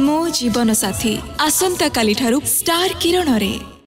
ମୋ ଜୀବନ ସାଥୀ ଆସନ୍ତାକାଲିଠାରୁ ଷ୍ଟାର କିରଣରେ।